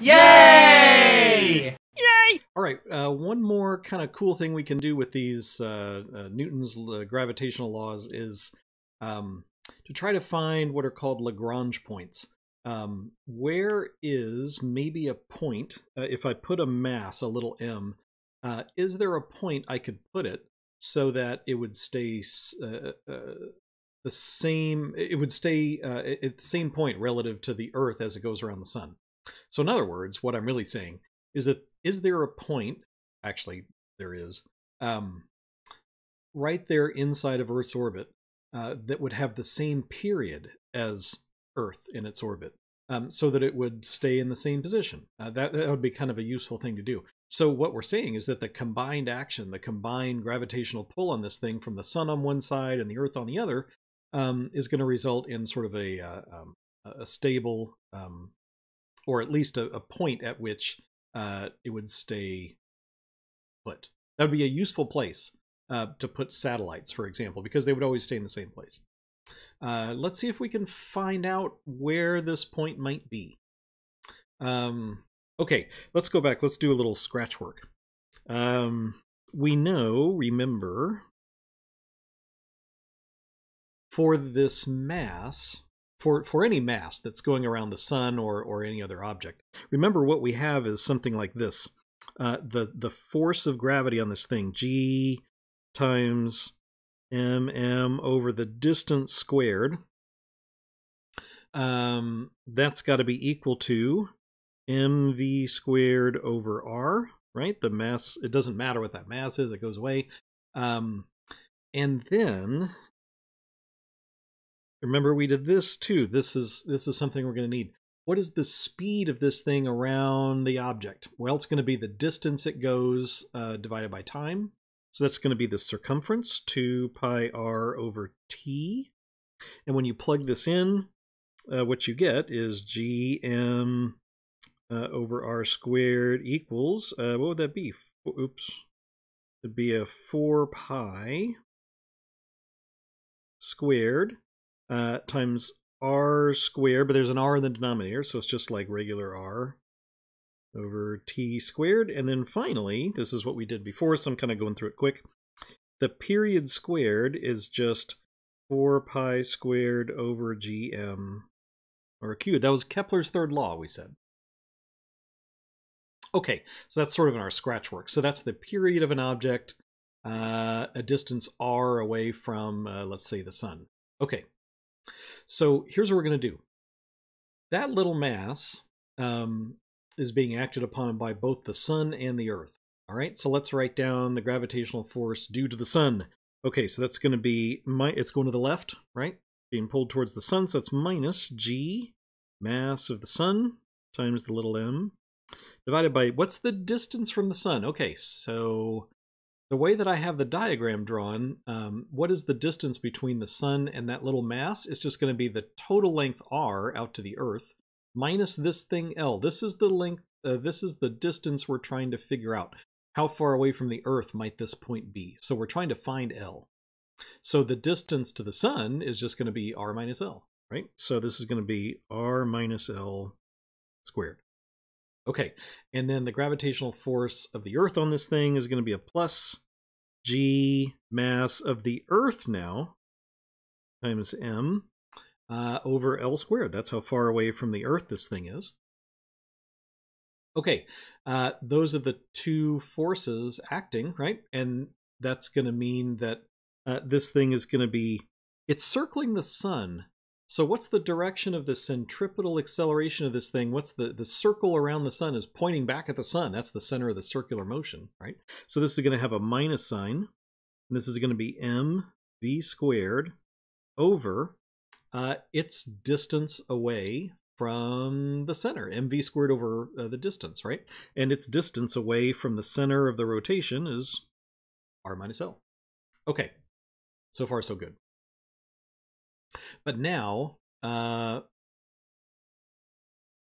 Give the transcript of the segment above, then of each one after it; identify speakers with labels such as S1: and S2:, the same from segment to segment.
S1: Yay!
S2: Yay!
S3: All right, uh, one more kind of cool thing we can do with these uh, uh, Newton's uh, gravitational laws is um, to try to find what are called Lagrange points. Um, where is maybe a point, uh, if I put a mass, a little m, uh, is there a point I could put it so that it would stay uh, uh, the same, it would stay uh, at the same point relative to the Earth as it goes around the sun? So, in other words, what I'm really saying is that is there a point, actually, there is, um, right there inside of Earth's orbit uh, that would have the same period as Earth in its orbit? Um, so that it would stay in the same position. Uh, that, that would be kind of a useful thing to do. So what we're saying is that the combined action, the combined gravitational pull on this thing from the sun on one side and the Earth on the other, um, is going to result in sort of a uh, um, a stable, um, or at least a, a, point at which uh, it would stay put. That would be a useful place uh, to put satellites, for example, because they would always stay in the same place. Uh, let's see if we can find out where this point might be. Um, okay, let's go back. Let's do a little scratch work. Um, we know, remember, for this mass, for, for any mass that's going around the sun or, or any other object, remember what we have is something like this. Uh, the, the force of gravity on this thing, g times mm over the distance squared. Um, that's got to be equal to mv squared over r, right? The mass, it doesn't matter what that mass is, it goes away. Um, and then, remember we did this too. This is, this is something we're going to need. What is the speed of this thing around the object? Well, it's going to be the distance it goes uh, divided by time. So that's going to be the circumference, 2 pi r over t. And when you plug this in, uh, what you get is gm uh, over r squared equals, uh, what would that be? Oops. It'd be a 4 pi squared uh, times r squared, but there's an r in the denominator, so it's just like regular r over t squared. And then finally, this is what we did before, so I'm kind of going through it quick. The period squared is just 4 pi squared over gm, or cubed. That was Kepler's third law, we said. Okay, so that's sort of in our scratch work. So that's the period of an object, uh, a distance r away from, uh, let's say, the sun. Okay, so here's what we're going to do. That little mass um, is being acted upon by both the sun and the earth. All right, so let's write down the gravitational force due to the sun. Okay, so that's going to be, my, it's going to the left, right? Being pulled towards the sun, so that's minus g, mass of the sun, times the little m, divided by, what's the distance from the sun? Okay, so the way that I have the diagram drawn, um, what is the distance between the sun and that little mass? It's just going to be the total length r out to the earth minus this thing L. This is the length, uh, this is the distance we're trying to figure out. How far away from the Earth might this point be? So we're trying to find L. So the distance to the sun is just going to be R minus L, right? So this is going to be R minus L squared. Okay, and then the gravitational force of the Earth on this thing is going to be a plus G mass of the Earth now times M uh, over L squared. That's how far away from the Earth this thing is. Okay, uh, those are the two forces acting, right? And that's going to mean that uh, this thing is going to be, it's circling the sun. So what's the direction of the centripetal acceleration of this thing? What's the, the circle around the sun is pointing back at the sun. That's the center of the circular motion, right? So this is going to have a minus sign. And this is going to be mv squared over uh, its distance away from the center, mv squared over uh, the distance, right? And its distance away from the center of the rotation is r minus L. Okay, so far so good. But now, uh,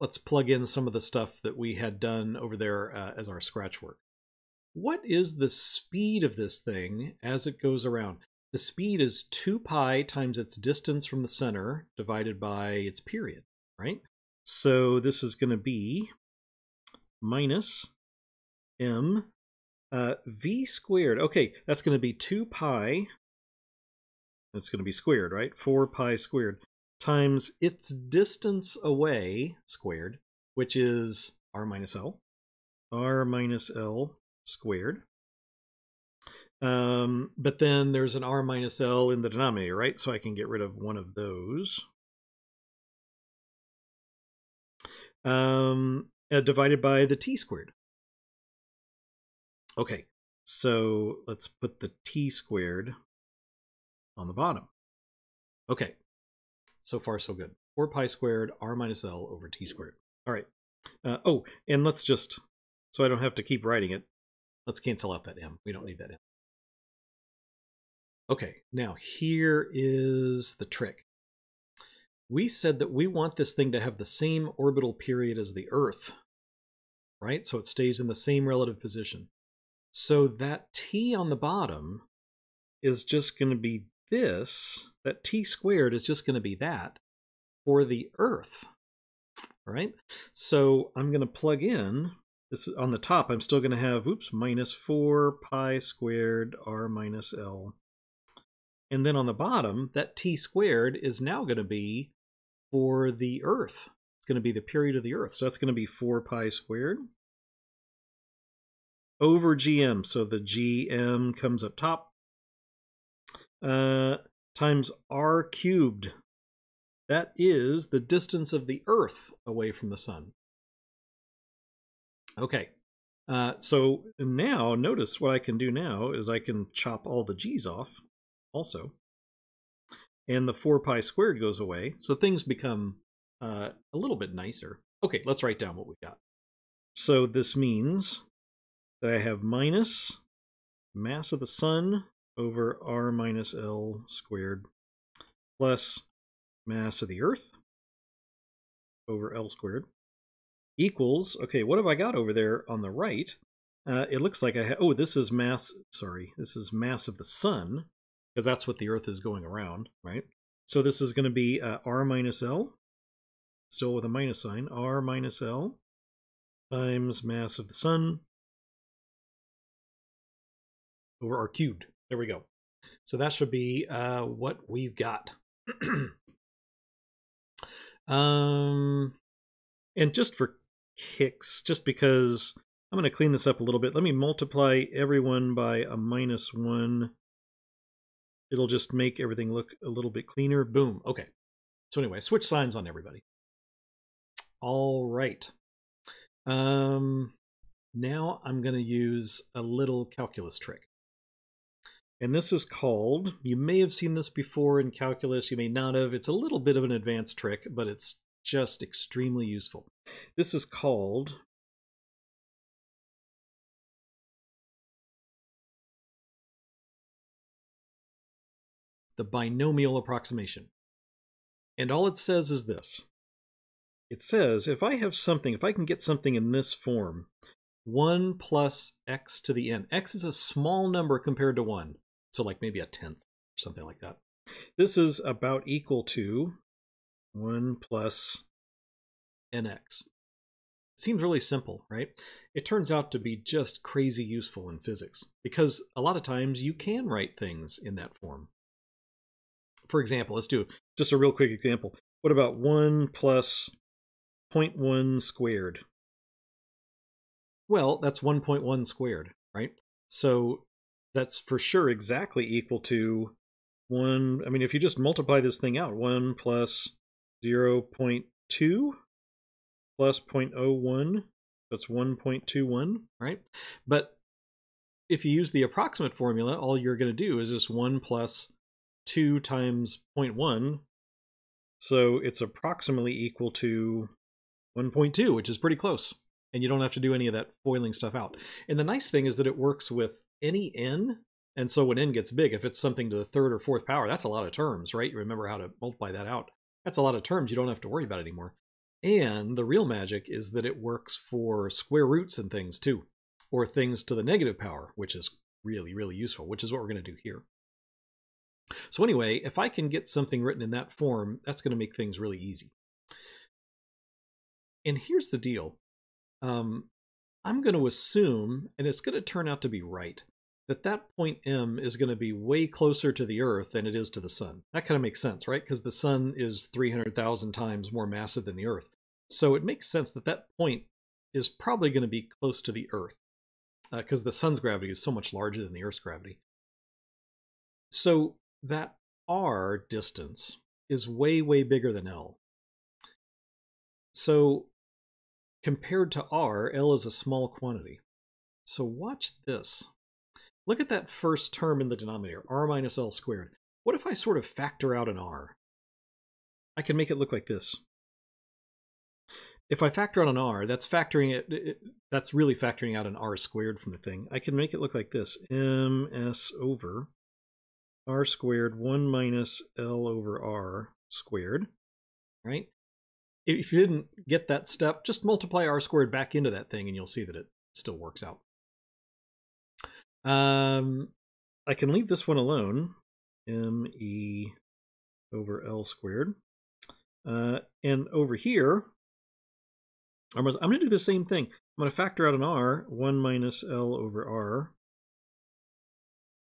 S3: let's plug in some of the stuff that we had done over there uh, as our scratch work. What is the speed of this thing as it goes around? The speed is 2 pi times its distance from the center divided by its period, right? So this is going to be minus m uh, v squared. Okay, that's going to be 2 pi. That's going to be squared, right? 4 pi squared times its distance away squared, which is r minus l. r minus l squared. Um, but then there's an r minus l in the denominator, right? So I can get rid of one of those. Um, uh, divided by the t squared. Okay, so let's put the t squared on the bottom. Okay, so far so good. 4 pi squared r minus l over t squared. All right. Uh, oh, and let's just, so I don't have to keep writing it, let's cancel out that m. We don't need that m. Okay, now here is the trick. We said that we want this thing to have the same orbital period as the Earth, right? So it stays in the same relative position. So that t on the bottom is just going to be this. That t squared is just going to be that for the Earth, right? So I'm going to plug in this on the top. I'm still going to have, oops, minus 4 pi squared r minus l and then on the bottom, that t squared is now going to be for the Earth. It's going to be the period of the Earth. So that's going to be 4 pi squared over gm. So the gm comes up top uh, times r cubed. That is the distance of the Earth away from the Sun. Okay, uh, so now notice what I can do now is I can chop all the g's off also. And the 4 pi squared goes away, so things become uh, a little bit nicer. Okay, let's write down what we got. So this means that I have minus mass of the sun over r minus l squared plus mass of the earth over l squared equals, okay, what have I got over there on the right? Uh, it looks like I have, oh, this is mass, sorry, this is mass of the sun because that's what the Earth is going around, right? So this is going to be uh, r minus L, still with a minus sign, r minus L times mass of the Sun over r cubed. There we go. So that should be uh, what we've got. um, and just for kicks, just because I'm going to clean this up a little bit, let me multiply everyone by a minus 1 It'll just make everything look a little bit cleaner. Boom. Okay. So anyway, switch signs on everybody. All right. Um, now I'm going to use a little calculus trick. And this is called, you may have seen this before in calculus, you may not have. It's a little bit of an advanced trick, but it's just extremely useful. This is called the binomial approximation. And all it says is this. It says if I have something, if I can get something in this form, 1 plus x to the n. x is a small number compared to 1, so like maybe a tenth or something like that. This is about equal to 1 plus nx. Seems really simple, right? It turns out to be just crazy useful in physics because a lot of times you can write things in that form for example, let's do just a real quick example. What about 1 plus 0.1 squared? Well, that's 1.1 squared, right? So that's for sure exactly equal to 1. I mean, if you just multiply this thing out, 1 plus 0 0.2 plus 0.01, that's 1.21, right? But if you use the approximate formula, all you're going to do is just 1 plus 2 times 0.1. So it's approximately equal to 1.2, which is pretty close. And you don't have to do any of that foiling stuff out. And the nice thing is that it works with any n. And so when n gets big, if it's something to the third or fourth power, that's a lot of terms, right? You remember how to multiply that out. That's a lot of terms. You don't have to worry about anymore. And the real magic is that it works for square roots and things too, or things to the negative power, which is really, really useful, which is what we're going to do here. So anyway, if I can get something written in that form, that's going to make things really easy. And here's the deal. Um, I'm going to assume, and it's going to turn out to be right, that that point M is going to be way closer to the Earth than it is to the Sun. That kind of makes sense, right? Because the Sun is 300,000 times more massive than the Earth. So it makes sense that that point is probably going to be close to the Earth because uh, the Sun's gravity is so much larger than the Earth's gravity. So that R distance is way, way bigger than L. So compared to R, L is a small quantity. So watch this. Look at that first term in the denominator, r minus L squared. What if I sort of factor out an R? I can make it look like this. If I factor out an R, that's factoring it, it that's really factoring out an R squared from the thing. I can make it look like this, ms over r squared 1 minus L over r squared, right? If you didn't get that step, just multiply r squared back into that thing and you'll see that it still works out. Um, I can leave this one alone, me over L squared. Uh, and over here, I'm going to do the same thing. I'm going to factor out an r, 1 minus L over r,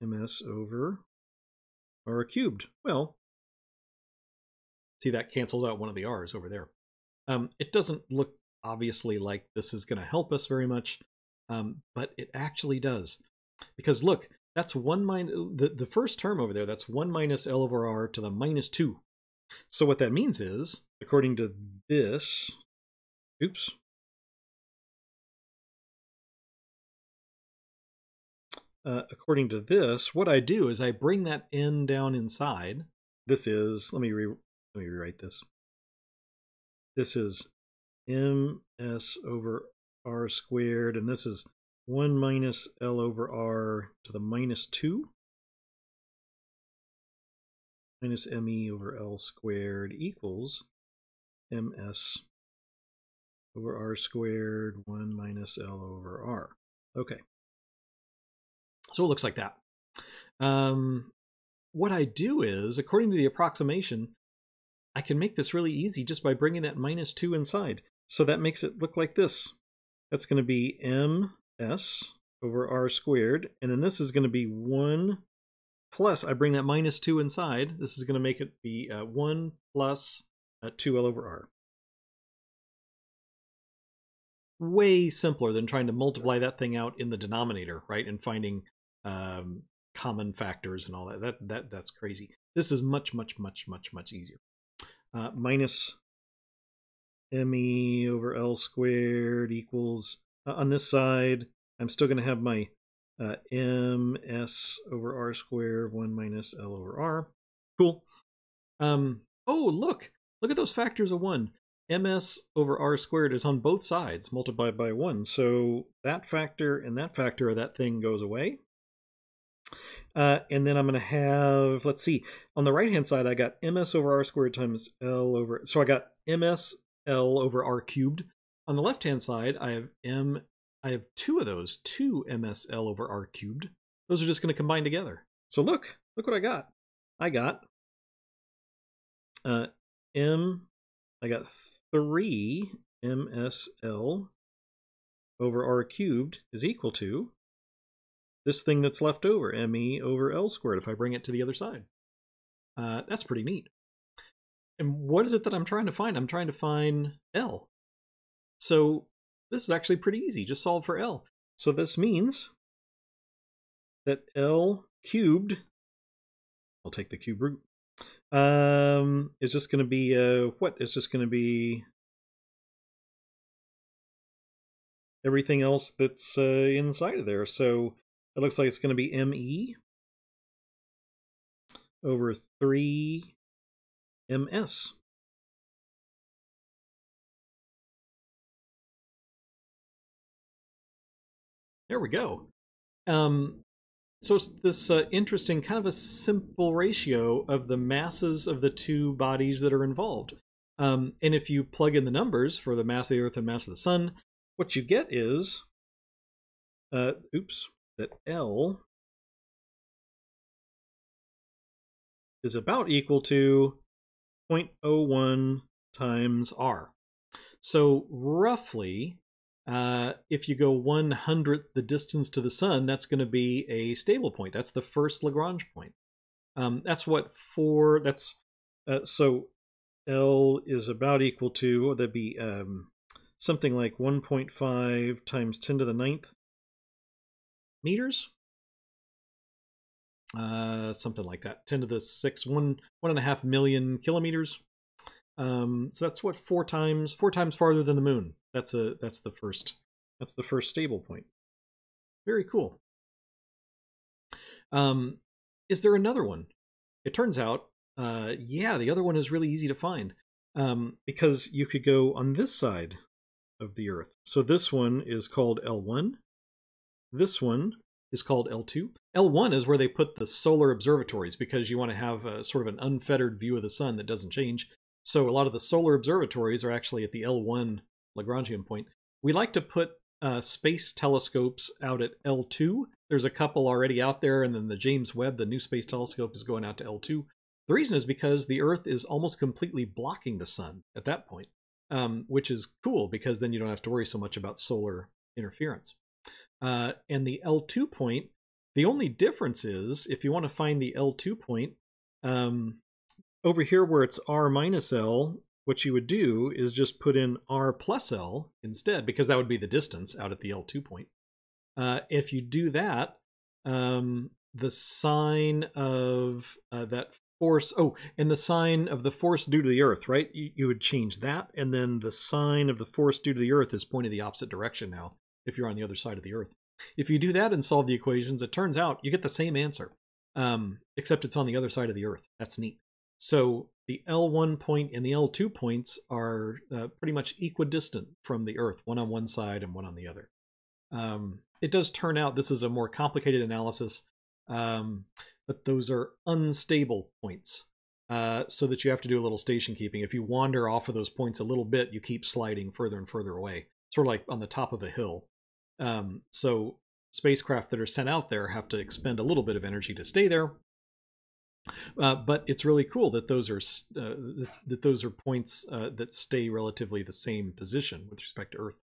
S3: ms over r cubed. Well, see that cancels out one of the r's over there. Um, it doesn't look obviously like this is going to help us very much, um, but it actually does. Because look, that's 1 minus, the, the first term over there, that's 1 minus L over R to the minus 2. So what that means is, according to this, oops, uh, according to this, what I do is I bring that n down inside. This is, let me, re, let me rewrite this. This is ms over r squared, and this is 1 minus L over R to the minus 2 minus ME over L squared equals MS over R squared 1 minus L over R. Okay. So it looks like that. Um, what I do is, according to the approximation, I can make this really easy just by bringing that minus 2 inside. So that makes it look like this. That's going to be M s over r squared. And then this is going to be 1 plus, I bring that minus 2 inside. This is going to make it be uh, 1 plus uh, 2l over r. Way simpler than trying to multiply that thing out in the denominator, right? And finding um, common factors and all that. That that That's crazy. This is much, much, much, much, much easier. Uh, minus me over L squared equals uh, on this side, I'm still going to have my uh, ms over r squared 1 minus l over r. Cool. Um, oh, look. Look at those factors of 1. ms over r squared is on both sides, multiplied by 1. So that factor and that factor of that thing goes away. Uh, and then I'm going to have, let's see, on the right-hand side, I got ms over r squared times l over, so I got ms l over r cubed on the left-hand side, I have m, I have two of those, two msl over r cubed. Those are just going to combine together. So look, look what I got. I got uh, m, I got 3 msl over r cubed is equal to this thing that's left over, me over l squared, if I bring it to the other side. Uh, that's pretty neat. And what is it that I'm trying to find? I'm trying to find L. So this is actually pretty easy. Just solve for L. So this means that L cubed, I'll take the cube root, um, is just going to be, uh, what? It's just going to be everything else that's uh, inside of there. So it looks like it's going to be ME over 3 MS. There we go. Um, so it's this uh, interesting, kind of a simple ratio of the masses of the two bodies that are involved. Um, and if you plug in the numbers for the mass of the Earth and mass of the Sun, what you get is, uh, oops, that L is about equal to 0.01 times R. So roughly, Uh, if you go one hundredth the distance to the sun, that's going to be a stable point. That's the first Lagrange point. Um, that's what four. That's uh, so L is about equal to. That'd be um, something like 1.5 times 10 to the ninth meters. Uh, something like that. 10 to the six, one one and a half million kilometers. Um, so that's what four times four times farther than the moon. That's a that's the first that's the first stable point. Very cool. Um, is there another one? It turns out, uh, yeah, the other one is really easy to find um, because you could go on this side of the Earth. So this one is called L1. This one is called L2. L1 is where they put the solar observatories because you want to have a, sort of an unfettered view of the sun that doesn't change. So a lot of the solar observatories are actually at the L1 Lagrangian point. We like to put uh, space telescopes out at L2. There's a couple already out there, and then the James Webb, the new space telescope, is going out to L2. The reason is because the Earth is almost completely blocking the sun at that point, um, which is cool because then you don't have to worry so much about solar interference. Uh, and the L2 point, the only difference is if you want to find the L2 point, um, over here where it's r minus L, what you would do is just put in r plus L instead, because that would be the distance out at the L2 point. Uh, if you do that, um, the sign of uh, that force, oh, and the sign of the force due to the Earth, right? You, you would change that, and then the sign of the force due to the Earth is pointing the opposite direction now, if you're on the other side of the Earth. If you do that and solve the equations, it turns out you get the same answer, um, except it's on the other side of the Earth. That's neat. So the L1 point and the L2 points are uh, pretty much equidistant from the Earth, one on one side and one on the other. Um, it does turn out this is a more complicated analysis, um, but those are unstable points. Uh, so that you have to do a little station keeping. If you wander off of those points a little bit, you keep sliding further and further away, sort of like on the top of a hill. Um, so spacecraft that are sent out there have to expend a little bit of energy to stay there, uh, but it's really cool that those are uh, that those are points uh, that stay relatively the same position with respect to Earth.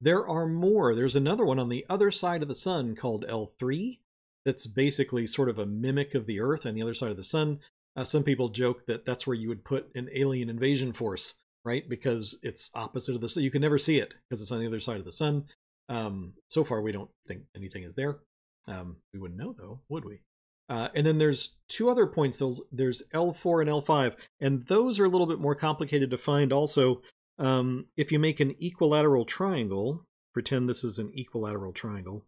S3: There are more. There's another one on the other side of the sun called L3. That's basically sort of a mimic of the Earth on the other side of the sun. Uh, some people joke that that's where you would put an alien invasion force, right? Because it's opposite of the sun. You can never see it because it's on the other side of the sun. Um, so far, we don't think anything is there. Um, we wouldn't know, though, would we? Uh, and then there's two other points. There's, there's L4 and L5, and those are a little bit more complicated to find also. Um, if you make an equilateral triangle, pretend this is an equilateral triangle,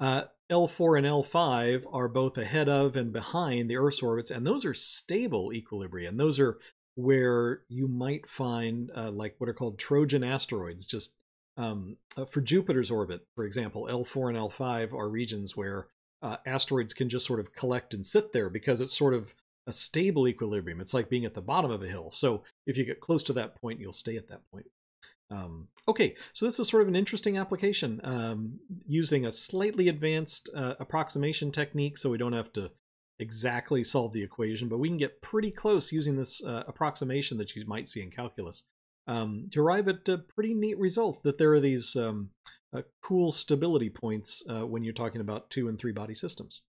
S3: uh, L4 and L5 are both ahead of and behind the Earth's orbits, and those are stable equilibria. And those are where you might find uh, like what are called Trojan asteroids. Just um, uh, for Jupiter's orbit, for example, L4 and L5 are regions where uh, asteroids can just sort of collect and sit there because it's sort of a stable equilibrium. It's like being at the bottom of a hill. So if you get close to that point, you'll stay at that point. Um, okay, so this is sort of an interesting application um, using a slightly advanced uh, approximation technique so we don't have to exactly solve the equation, but we can get pretty close using this uh, approximation that you might see in calculus um, to arrive at uh, pretty neat results that there are these um, uh, cool stability points uh, when you're talking about two and three body systems.